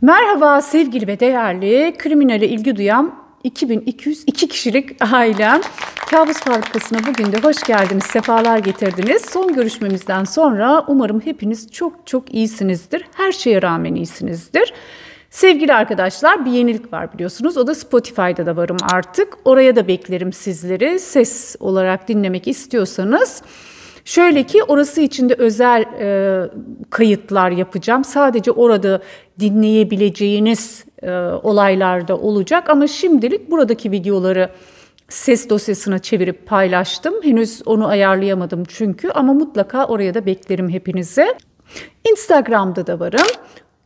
Merhaba sevgili ve değerli kriminale ilgi duyan 2202 kişilik ailem. Kabus Fabrikası'na bugün de hoş geldiniz, sefalar getirdiniz. Son görüşmemizden sonra umarım hepiniz çok çok iyisinizdir. Her şeye rağmen iyisinizdir. Sevgili arkadaşlar bir yenilik var biliyorsunuz. O da Spotify'da da varım artık. Oraya da beklerim sizleri. Ses olarak dinlemek istiyorsanız. Şöyle ki orası içinde özel e, kayıtlar yapacağım. Sadece orada dinleyebileceğiniz e, olaylarda olacak ama şimdilik buradaki videoları ses dosyasına çevirip paylaştım. Henüz onu ayarlayamadım çünkü ama mutlaka oraya da beklerim hepinize. Instagram'da da varım.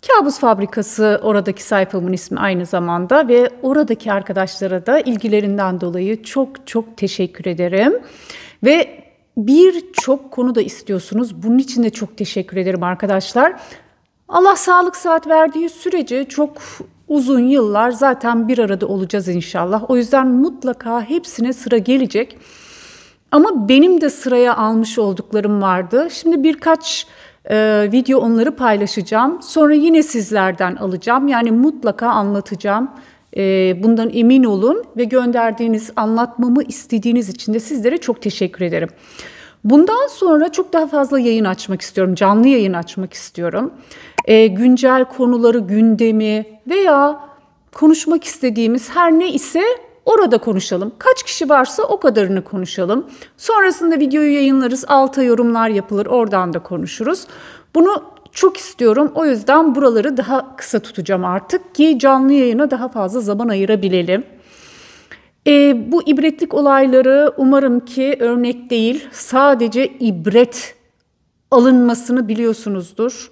Kabus Fabrikası oradaki sayfamın ismi aynı zamanda ve oradaki arkadaşlara da ilgilerinden dolayı çok çok teşekkür ederim. Ve birçok konu da istiyorsunuz. Bunun için de çok teşekkür ederim arkadaşlar. Allah sağlık saat verdiği sürece çok uzun yıllar zaten bir arada olacağız inşallah. O yüzden mutlaka hepsine sıra gelecek. Ama benim de sıraya almış olduklarım vardı. Şimdi birkaç e, video onları paylaşacağım. Sonra yine sizlerden alacağım. Yani mutlaka anlatacağım. E, bundan emin olun ve gönderdiğiniz, anlatmamı istediğiniz için de sizlere çok teşekkür ederim. Bundan sonra çok daha fazla yayın açmak istiyorum, canlı yayın açmak istiyorum. E, güncel konuları, gündemi veya konuşmak istediğimiz her ne ise orada konuşalım. Kaç kişi varsa o kadarını konuşalım. Sonrasında videoyu yayınlarız, alta yorumlar yapılır, oradan da konuşuruz. Bunu çok istiyorum. O yüzden buraları daha kısa tutacağım artık ki canlı yayına daha fazla zaman ayırabilelim. E, bu ibretlik olayları umarım ki örnek değil, sadece ibret alınmasını biliyorsunuzdur.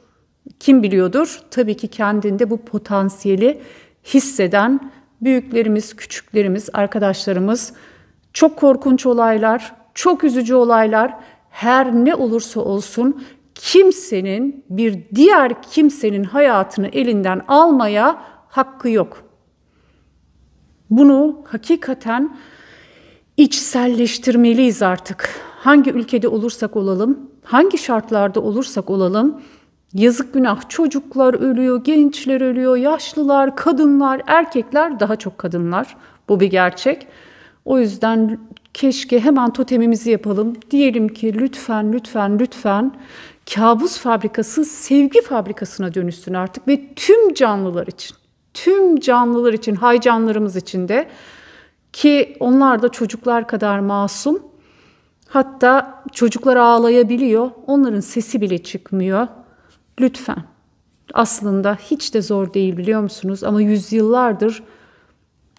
Kim biliyordur? Tabii ki kendinde bu potansiyeli hisseden büyüklerimiz, küçüklerimiz, arkadaşlarımız. Çok korkunç olaylar, çok üzücü olaylar. Her ne olursa olsun kimsenin bir diğer kimsenin hayatını elinden almaya hakkı yok. Bunu hakikaten içselleştirmeliyiz artık. Hangi ülkede olursak olalım, hangi şartlarda olursak olalım yazık günah çocuklar ölüyor, gençler ölüyor, yaşlılar, kadınlar, erkekler daha çok kadınlar. Bu bir gerçek. O yüzden keşke hemen totemimizi yapalım. Diyelim ki lütfen lütfen lütfen kabus fabrikası sevgi fabrikasına dönüşsün artık ve tüm canlılar için tüm canlılar için, haycanlarımız için de ki onlar da çocuklar kadar masum. Hatta çocuklar ağlayabiliyor. Onların sesi bile çıkmıyor. Lütfen. Aslında hiç de zor değil biliyor musunuz? Ama yüzyıllardır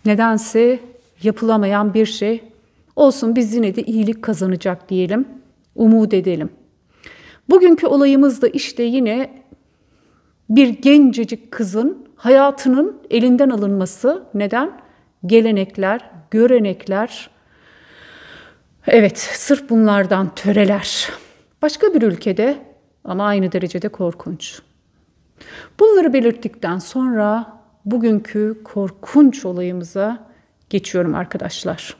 nedense yapılamayan bir şey. Olsun biz yine de iyilik kazanacak diyelim. Umut edelim. Bugünkü olayımız da işte yine bir gencecik kızın hayatının elinden alınması neden? Gelenekler, görenekler, evet sırf bunlardan töreler. Başka bir ülkede ama aynı derecede korkunç. Bunları belirttikten sonra bugünkü korkunç olayımıza geçiyorum arkadaşlar.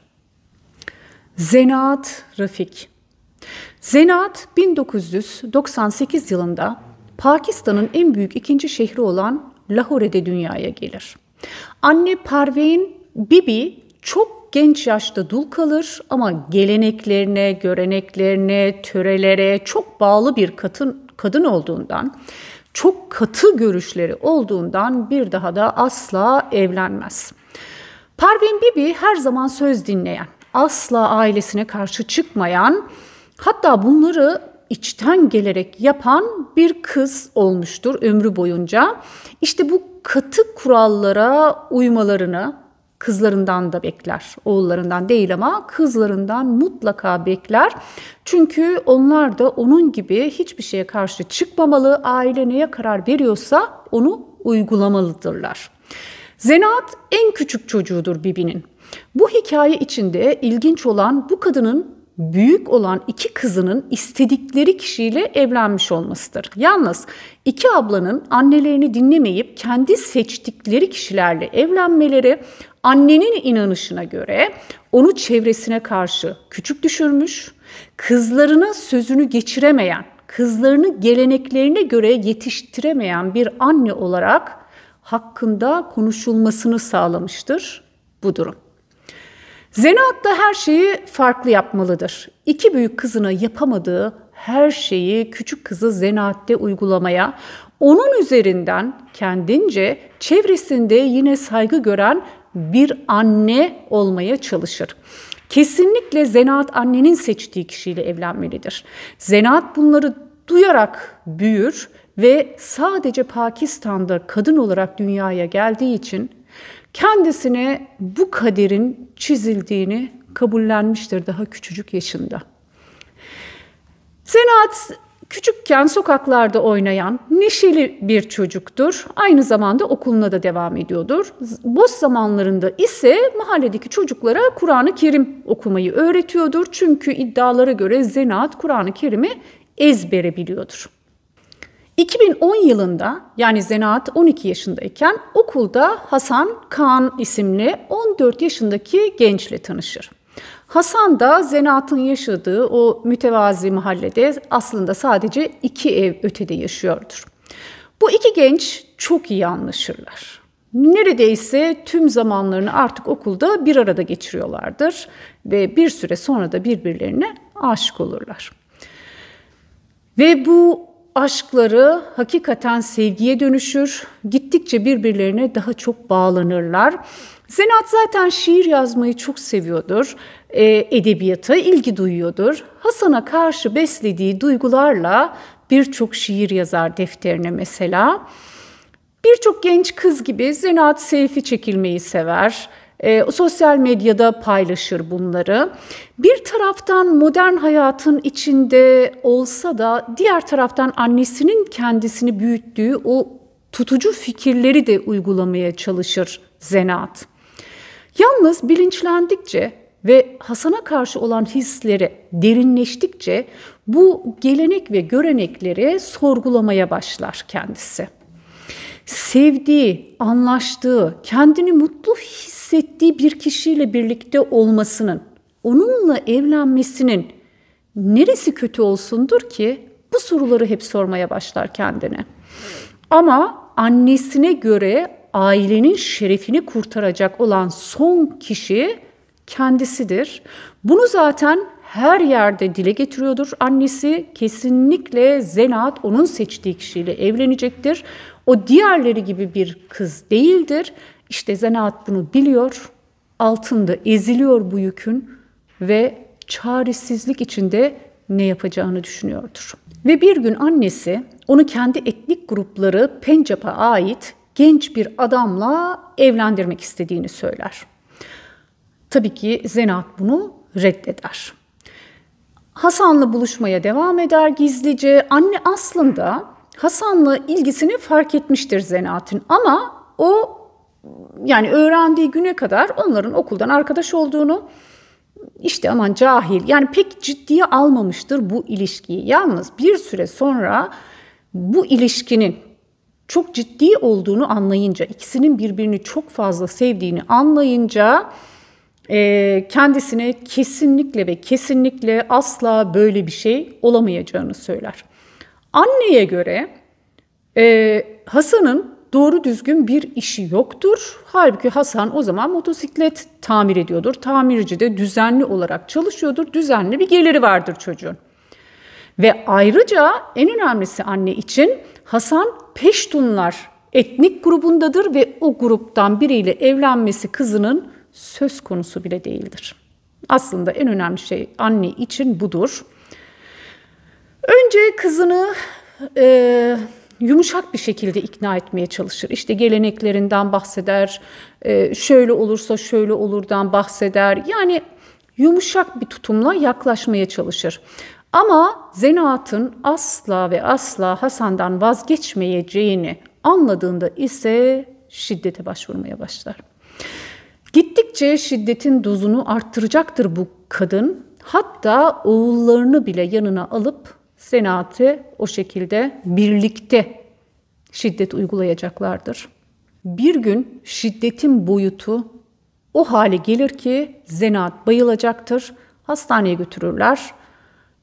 Zenaat Rafik. Zenaat 1998 yılında Pakistan'ın en büyük ikinci şehri olan Lahore'de dünyaya gelir. Anne Parvein Bibi çok genç yaşta dul kalır ama geleneklerine, göreneklerine, törelere çok bağlı bir kadın, kadın olduğundan, çok katı görüşleri olduğundan bir daha da asla evlenmez. Parvin Bibi her zaman söz dinleyen, asla ailesine karşı çıkmayan, hatta bunları içten gelerek yapan bir kız olmuştur ömrü boyunca. İşte bu katı kurallara uymalarını kızlarından da bekler. Oğullarından değil ama kızlarından mutlaka bekler. Çünkü onlar da onun gibi hiçbir şeye karşı çıkmamalı. Aile neye karar veriyorsa onu uygulamalıdırlar. Zenaat en küçük çocuğudur Bibi'nin. Bu hikaye içinde ilginç olan bu kadının büyük olan iki kızının istedikleri kişiyle evlenmiş olmasıdır. Yalnız iki ablanın annelerini dinlemeyip kendi seçtikleri kişilerle evlenmeleri annenin inanışına göre onu çevresine karşı küçük düşürmüş, kızlarına sözünü geçiremeyen, kızlarını geleneklerine göre yetiştiremeyen bir anne olarak hakkında konuşulmasını sağlamıştır bu durum. Zenaat da her şeyi farklı yapmalıdır. İki büyük kızına yapamadığı her şeyi küçük kızı Zenaat'te uygulamaya, onun üzerinden kendince çevresinde yine saygı gören bir anne olmaya çalışır. Kesinlikle Zenaat annenin seçtiği kişiyle evlenmelidir. Zenaat bunları duyarak büyür ve sadece Pakistan'da kadın olarak dünyaya geldiği için kendisine bu kaderin çizildiğini kabullenmiştir daha küçücük yaşında. Zenaat küçükken sokaklarda oynayan neşeli bir çocuktur. Aynı zamanda okuluna da devam ediyordur. Boş zamanlarında ise mahalledeki çocuklara Kur'an-ı Kerim okumayı öğretiyordur. Çünkü iddialara göre Zenaat Kur'an-ı Kerim'i ezbere biliyordur. 2010 yılında yani Zenaat 12 yaşındayken okulda Hasan Kaan isimli 14 yaşındaki gençle tanışır. Hasan da Zenaat'ın yaşadığı o mütevazi mahallede aslında sadece iki ev ötede yaşıyordur. Bu iki genç çok iyi anlaşırlar. Neredeyse tüm zamanlarını artık okulda bir arada geçiriyorlardır ve bir süre sonra da birbirlerine aşık olurlar. Ve bu aşkları hakikaten sevgiye dönüşür. Gittikçe birbirlerine daha çok bağlanırlar. Zenat zaten şiir yazmayı çok seviyordur. E, edebiyata ilgi duyuyordur. Hasan'a karşı beslediği duygularla birçok şiir yazar defterine mesela. Birçok genç kız gibi Zenat selfie çekilmeyi sever. E, sosyal medyada paylaşır bunları. Bir taraftan modern hayatın içinde olsa da diğer taraftan annesinin kendisini büyüttüğü o tutucu fikirleri de uygulamaya çalışır Zenat. Yalnız bilinçlendikçe ve Hasan'a karşı olan hisleri derinleştikçe bu gelenek ve görenekleri sorgulamaya başlar kendisi. Sevdiği, anlaştığı, kendini mutlu hissettiği bir kişiyle birlikte olmasının, onunla evlenmesinin neresi kötü olsundur ki bu soruları hep sormaya başlar kendine. Ama annesine göre ailenin şerefini kurtaracak olan son kişi kendisidir. Bunu zaten her yerde dile getiriyordur. Annesi kesinlikle Zenat onun seçtiği kişiyle evlenecektir. O diğerleri gibi bir kız değildir. İşte Zenat bunu biliyor. Altında eziliyor bu yükün ve çaresizlik içinde ne yapacağını düşünüyordur. Ve bir gün annesi onu kendi etnik grupları Pencap'a ait genç bir adamla evlendirmek istediğini söyler. Tabii ki Zenat bunu reddeder. Hasan'la buluşmaya devam eder gizlice. Anne aslında Hasan'la ilgisini fark etmiştir Zenat'ın ama o yani öğrendiği güne kadar onların okuldan arkadaş olduğunu işte aman cahil yani pek ciddiye almamıştır bu ilişkiyi. Yalnız bir süre sonra bu ilişkinin çok ciddi olduğunu anlayınca, ikisinin birbirini çok fazla sevdiğini anlayınca e, kendisine kesinlikle ve kesinlikle asla böyle bir şey olamayacağını söyler. Anneye göre e, Hasan'ın doğru düzgün bir işi yoktur. Halbuki Hasan o zaman motosiklet tamir ediyordur. Tamirci de düzenli olarak çalışıyordur. Düzenli bir geliri vardır çocuğun. Ve ayrıca en önemlisi anne için Hasan Peştunlar etnik grubundadır ve o gruptan biriyle evlenmesi kızının söz konusu bile değildir. Aslında en önemli şey anne için budur. Önce kızını e, yumuşak bir şekilde ikna etmeye çalışır. İşte geleneklerinden bahseder, e, şöyle olursa şöyle olurdan bahseder. Yani yumuşak bir tutumla yaklaşmaya çalışır. Ama Zenaat'ın asla ve asla Hasan'dan vazgeçmeyeceğini anladığında ise şiddete başvurmaya başlar. Gittikçe şiddetin dozunu arttıracaktır bu kadın. Hatta oğullarını bile yanına alıp Zenaat'ı o şekilde birlikte şiddet uygulayacaklardır. Bir gün şiddetin boyutu o hale gelir ki Zenaat bayılacaktır. Hastaneye götürürler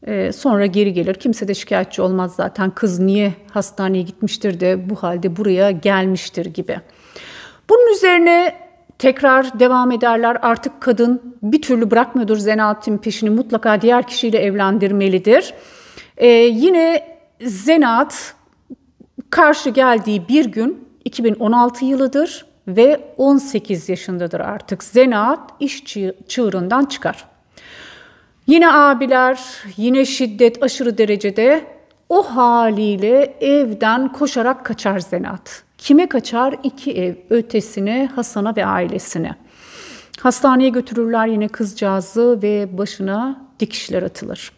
Ee, sonra geri gelir. Kimse de şikayetçi olmaz zaten. Kız niye hastaneye gitmiştir de bu halde buraya gelmiştir gibi. Bunun üzerine tekrar devam ederler. Artık kadın bir türlü bırakmıyordur zenaatin peşini mutlaka diğer kişiyle evlendirmelidir. Ee, yine zenaat karşı geldiği bir gün 2016 yılıdır ve 18 yaşındadır artık. Zenaat iş çığırından çıkar. Yine abiler, yine şiddet aşırı derecede o haliyle evden koşarak kaçar Zenat. Kime kaçar? İki ev ötesine, Hasan'a ve ailesine. Hastaneye götürürler yine kızcağızı ve başına dikişler atılır.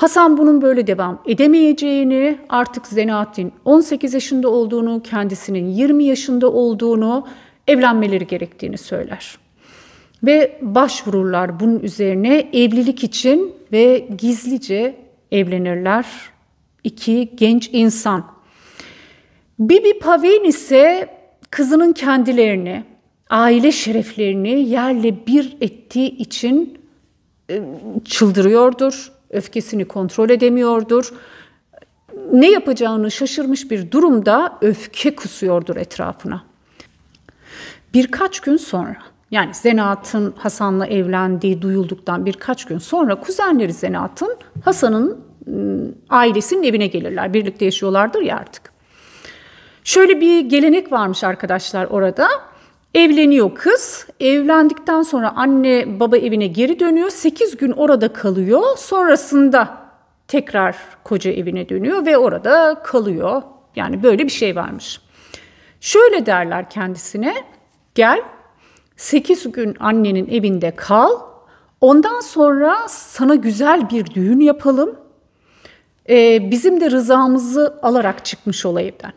Hasan bunun böyle devam edemeyeceğini, artık Zenaat'in 18 yaşında olduğunu, kendisinin 20 yaşında olduğunu, evlenmeleri gerektiğini söyler. Ve başvururlar bunun üzerine evlilik için ve gizlice evlenirler iki genç insan. Bibi Pavin ise kızının kendilerini, aile şereflerini yerle bir ettiği için e, çıldırıyordur öfkesini kontrol edemiyordur. Ne yapacağını şaşırmış bir durumda öfke kusuyordur etrafına. Birkaç gün sonra yani Zenat'ın Hasan'la evlendiği duyulduktan birkaç gün sonra kuzenleri Zenat'ın Hasan'ın ıı, ailesinin evine gelirler. Birlikte yaşıyorlardır ya artık. Şöyle bir gelenek varmış arkadaşlar orada. Evleniyor kız. Evlendikten sonra anne baba evine geri dönüyor. 8 gün orada kalıyor. Sonrasında tekrar koca evine dönüyor ve orada kalıyor. Yani böyle bir şey varmış. Şöyle derler kendisine. Gel 8 gün annenin evinde kal. Ondan sonra sana güzel bir düğün yapalım. Ee, bizim de rızamızı alarak çıkmış ol evden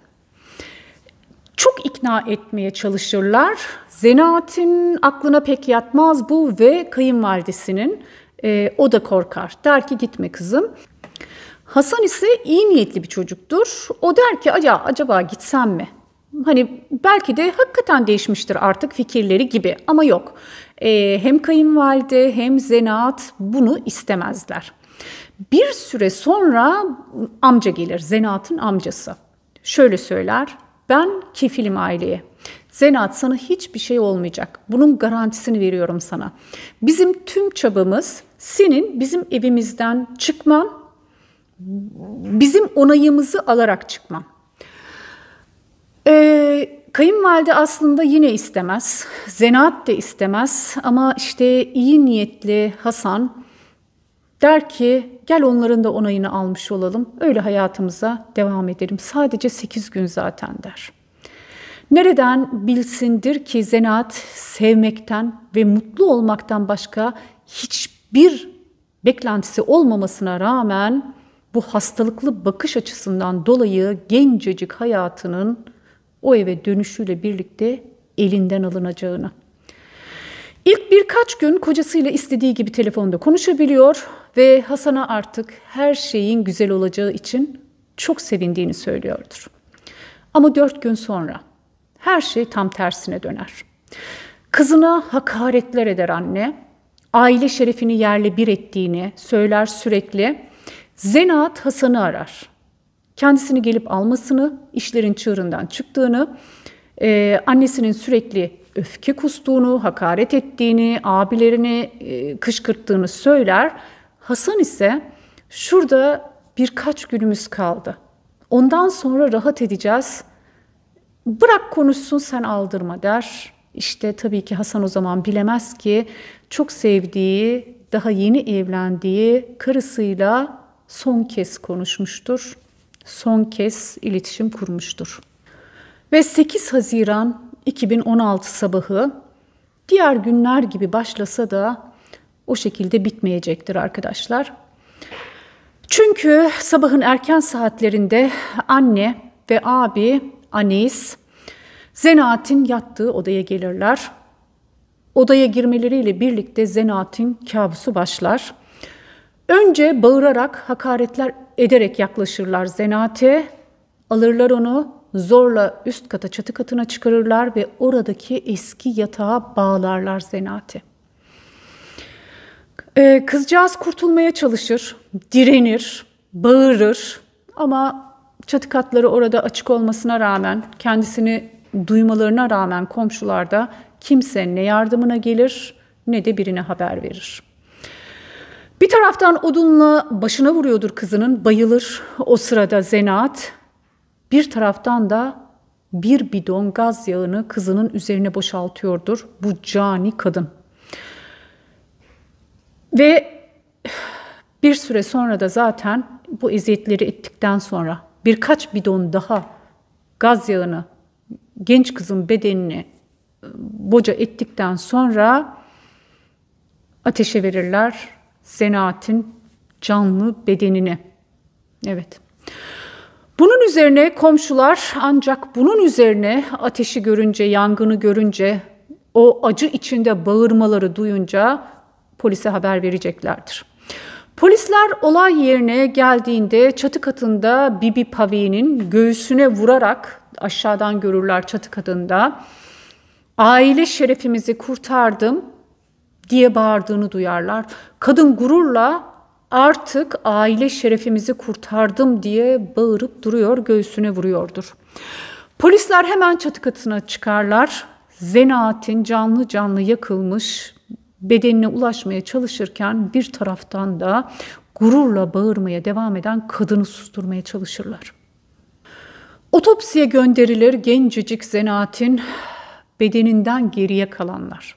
çok ikna etmeye çalışırlar. Zenaat'in aklına pek yatmaz bu ve kayınvalidesinin e, o da korkar. Der ki gitme kızım. Hasan ise iyi niyetli bir çocuktur. O der ki ya acaba gitsem mi? Hani belki de hakikaten değişmiştir artık fikirleri gibi ama yok. E, hem kayınvalide hem zenaat bunu istemezler. Bir süre sonra amca gelir, zenaatın amcası. Şöyle söyler, ben kefilim aileye. Zenat sana hiçbir şey olmayacak. Bunun garantisini veriyorum sana. Bizim tüm çabamız senin bizim evimizden çıkman, bizim onayımızı alarak çıkman. Ee, kayınvalide aslında yine istemez. Zenat de istemez ama işte iyi niyetli Hasan der ki gel onların da onayını almış olalım. Öyle hayatımıza devam edelim. Sadece 8 gün zaten der. Nereden bilsindir ki zenaat sevmekten ve mutlu olmaktan başka hiçbir beklentisi olmamasına rağmen bu hastalıklı bakış açısından dolayı gencecik hayatının o eve dönüşüyle birlikte elinden alınacağını. İlk birkaç gün kocasıyla istediği gibi telefonda konuşabiliyor ve Hasan'a artık her şeyin güzel olacağı için çok sevindiğini söylüyordur. Ama dört gün sonra her şey tam tersine döner. Kızına hakaretler eder anne, aile şerefini yerle bir ettiğini söyler sürekli. Zenaat Hasan'ı arar. Kendisini gelip almasını, işlerin çığırından çıktığını, e, annesinin sürekli öfke kustuğunu, hakaret ettiğini, abilerini e, kışkırttığını söyler. Hasan ise şurada birkaç günümüz kaldı. Ondan sonra rahat edeceğiz. Bırak konuşsun sen aldırma der. İşte tabii ki Hasan o zaman bilemez ki çok sevdiği, daha yeni evlendiği karısıyla son kez konuşmuştur. Son kez iletişim kurmuştur. Ve 8 Haziran 2016 sabahı diğer günler gibi başlasa da o şekilde bitmeyecektir arkadaşlar. Çünkü sabahın erken saatlerinde anne ve abi Aneis Zenaat'in yattığı odaya gelirler. Odaya girmeleriyle birlikte Zenaat'in kabusu başlar. Önce bağırarak, hakaretler ederek yaklaşırlar Zenaat'e. Alırlar onu, zorla üst kata çatı katına çıkarırlar ve oradaki eski yatağa bağlarlar Zenat'i. Ee, kızcağız kurtulmaya çalışır, direnir, bağırır ama çatı katları orada açık olmasına rağmen, kendisini duymalarına rağmen komşularda kimse ne yardımına gelir ne de birine haber verir. Bir taraftan odunla başına vuruyordur kızının, bayılır o sırada Zenaat. Bir taraftan da bir bidon gaz yağını kızının üzerine boşaltıyordur bu cani kadın. Ve bir süre sonra da zaten bu eziyetleri ettikten sonra birkaç bidon daha gaz yağını genç kızın bedenini ıı, boca ettikten sonra ateşe verirler Zenaat'in canlı bedenini. Evet. Bunun üzerine komşular ancak bunun üzerine ateşi görünce, yangını görünce, o acı içinde bağırmaları duyunca polise haber vereceklerdir. Polisler olay yerine geldiğinde çatı katında Bibi Pavi'nin göğsüne vurarak aşağıdan görürler çatı katında aile şerefimizi kurtardım diye bağırdığını duyarlar. Kadın gururla artık aile şerefimizi kurtardım diye bağırıp duruyor, göğsüne vuruyordur. Polisler hemen çatı katına çıkarlar. Zenaat'in canlı canlı yakılmış bedenine ulaşmaya çalışırken bir taraftan da gururla bağırmaya devam eden kadını susturmaya çalışırlar. Otopsiye gönderilir gencecik Zenaat'in bedeninden geriye kalanlar.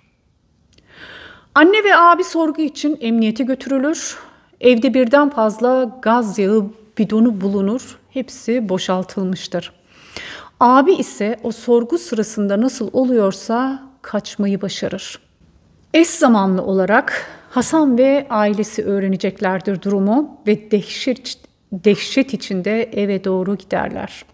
Anne ve abi sorgu için emniyete götürülür. Evde birden fazla gaz yağı bidonu bulunur. Hepsi boşaltılmıştır. Abi ise o sorgu sırasında nasıl oluyorsa kaçmayı başarır. Eş zamanlı olarak Hasan ve ailesi öğreneceklerdir durumu ve dehşet, dehşet içinde eve doğru giderler.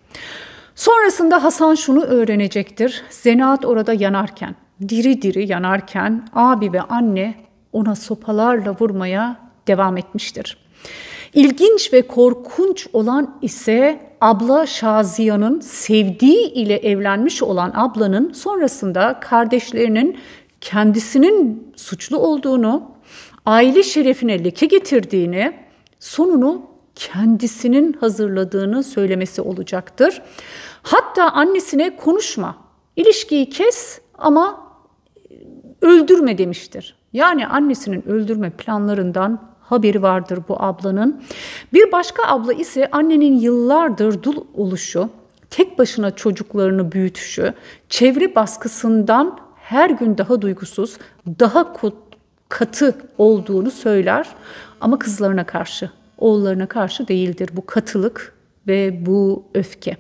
Sonrasında Hasan şunu öğrenecektir. Zenaat orada yanarken, diri diri yanarken abi ve anne ona sopalarla vurmaya devam etmiştir. İlginç ve korkunç olan ise abla Şaziya'nın sevdiği ile evlenmiş olan ablanın sonrasında kardeşlerinin kendisinin suçlu olduğunu, aile şerefine leke getirdiğini, sonunu kendisinin hazırladığını söylemesi olacaktır. Hatta annesine konuşma, ilişkiyi kes ama öldürme demiştir. Yani annesinin öldürme planlarından haberi vardır bu ablanın. Bir başka abla ise annenin yıllardır dul oluşu, tek başına çocuklarını büyütüşü, çevre baskısından her gün daha duygusuz, daha katı olduğunu söyler ama kızlarına karşı, oğullarına karşı değildir bu katılık ve bu öfke.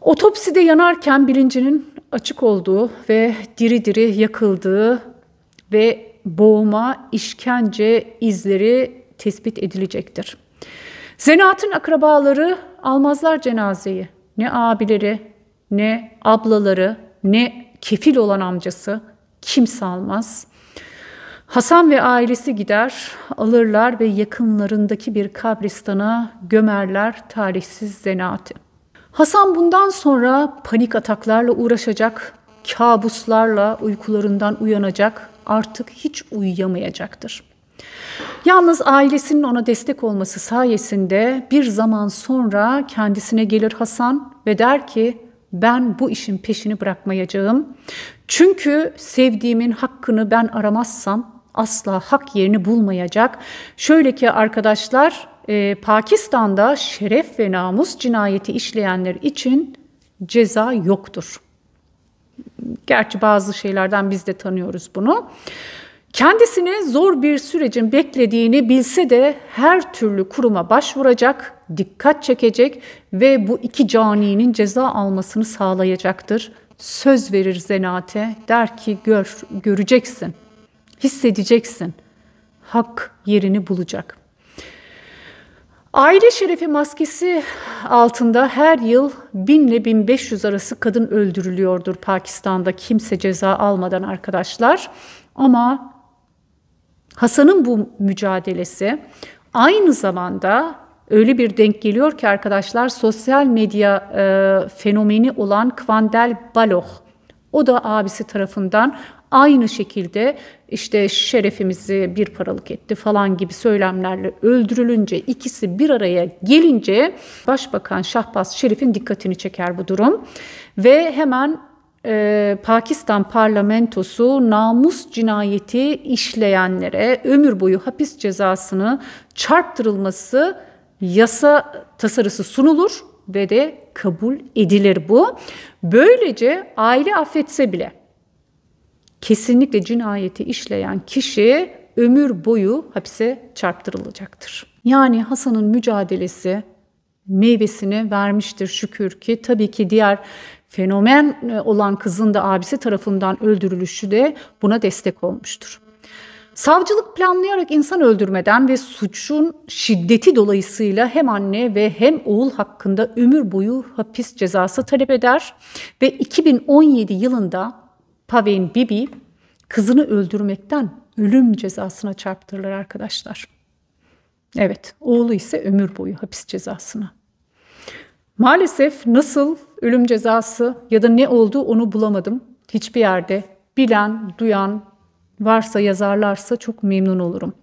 Otopside yanarken bilincinin açık olduğu ve diri diri yakıldığı ve boğma, işkence izleri tespit edilecektir. Zenaat'ın akrabaları almazlar cenazeyi. Ne abileri, ne ablaları, ne kefil olan amcası kimse almaz. Hasan ve ailesi gider, alırlar ve yakınlarındaki bir kabristana gömerler tarihsiz zenaati. Hasan bundan sonra panik ataklarla uğraşacak, kabuslarla uykularından uyanacak, artık hiç uyuyamayacaktır. Yalnız ailesinin ona destek olması sayesinde bir zaman sonra kendisine gelir Hasan ve der ki ben bu işin peşini bırakmayacağım. Çünkü sevdiğimin hakkını ben aramazsam asla hak yerini bulmayacak. Şöyle ki arkadaşlar e, Pakistan'da şeref ve namus cinayeti işleyenler için ceza yoktur. Gerçi bazı şeylerden biz de tanıyoruz bunu. Kendisini zor bir sürecin beklediğini bilse de her türlü kuruma başvuracak, dikkat çekecek ve bu iki caninin ceza almasını sağlayacaktır. Söz verir zenaate, der ki gör, göreceksin, hissedeceksin. Hak yerini bulacak. Aile şerefi maskesi altında her yıl 1000 ile 1500 arası kadın öldürülüyordur Pakistan'da kimse ceza almadan arkadaşlar. Ama Hasan'ın bu mücadelesi aynı zamanda öyle bir denk geliyor ki arkadaşlar sosyal medya e, fenomeni olan Kvandel Baloch. O da abisi tarafından aynı şekilde işte şerefimizi bir paralık etti falan gibi söylemlerle öldürülünce ikisi bir araya gelince Başbakan Şahbaz Şerif'in dikkatini çeker bu durum. Ve hemen e, Pakistan parlamentosu namus cinayeti işleyenlere ömür boyu hapis cezasını çarptırılması yasa tasarısı sunulur ve de kabul edilir bu. Böylece aile affetse bile kesinlikle cinayeti işleyen kişi ömür boyu hapse çarptırılacaktır. Yani Hasan'ın mücadelesi meyvesini vermiştir şükür ki tabii ki diğer fenomen olan kızın da abisi tarafından öldürülüşü de buna destek olmuştur. Savcılık planlayarak insan öldürmeden ve suçun şiddeti dolayısıyla hem anne ve hem oğul hakkında ömür boyu hapis cezası talep eder ve 2017 yılında Pavin Bibi kızını öldürmekten ölüm cezasına çarptırılır arkadaşlar. Evet, oğlu ise ömür boyu hapis cezasına. Maalesef nasıl ölüm cezası ya da ne oldu onu bulamadım. Hiçbir yerde bilen, duyan varsa yazarlarsa çok memnun olurum.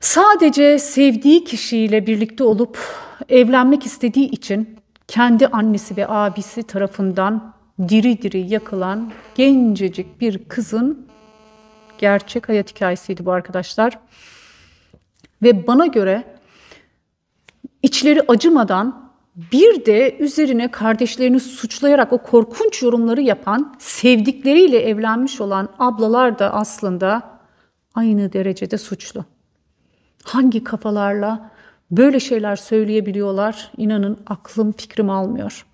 Sadece sevdiği kişiyle birlikte olup evlenmek istediği için kendi annesi ve abisi tarafından diri diri yakılan gencecik bir kızın gerçek hayat hikayesiydi bu arkadaşlar. Ve bana göre içleri acımadan bir de üzerine kardeşlerini suçlayarak o korkunç yorumları yapan, sevdikleriyle evlenmiş olan ablalar da aslında aynı derecede suçlu. Hangi kafalarla böyle şeyler söyleyebiliyorlar? İnanın aklım fikrim almıyor.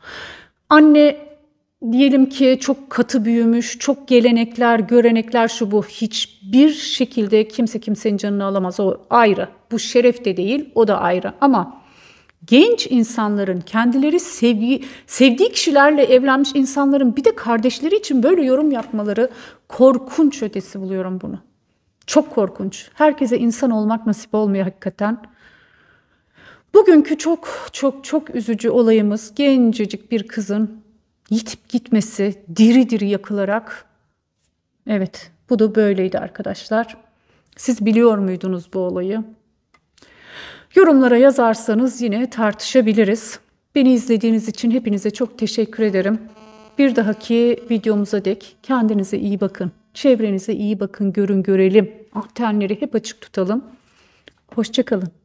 Anne diyelim ki çok katı büyümüş, çok gelenekler, görenekler şu bu hiçbir şekilde kimse kimsenin canını alamaz. O ayrı. Bu şeref de değil, o da ayrı. Ama genç insanların kendileri sevgi, sevdiği kişilerle evlenmiş insanların bir de kardeşleri için böyle yorum yapmaları korkunç ötesi buluyorum bunu. Çok korkunç. Herkese insan olmak nasip olmuyor hakikaten. Bugünkü çok çok çok üzücü olayımız gencecik bir kızın yitip gitmesi, diri diri yakılarak. Evet, bu da böyleydi arkadaşlar. Siz biliyor muydunuz bu olayı? Yorumlara yazarsanız yine tartışabiliriz. Beni izlediğiniz için hepinize çok teşekkür ederim. Bir dahaki videomuza dek kendinize iyi bakın. Çevrenize iyi bakın, görün görelim. Antenleri hep açık tutalım. Hoşçakalın.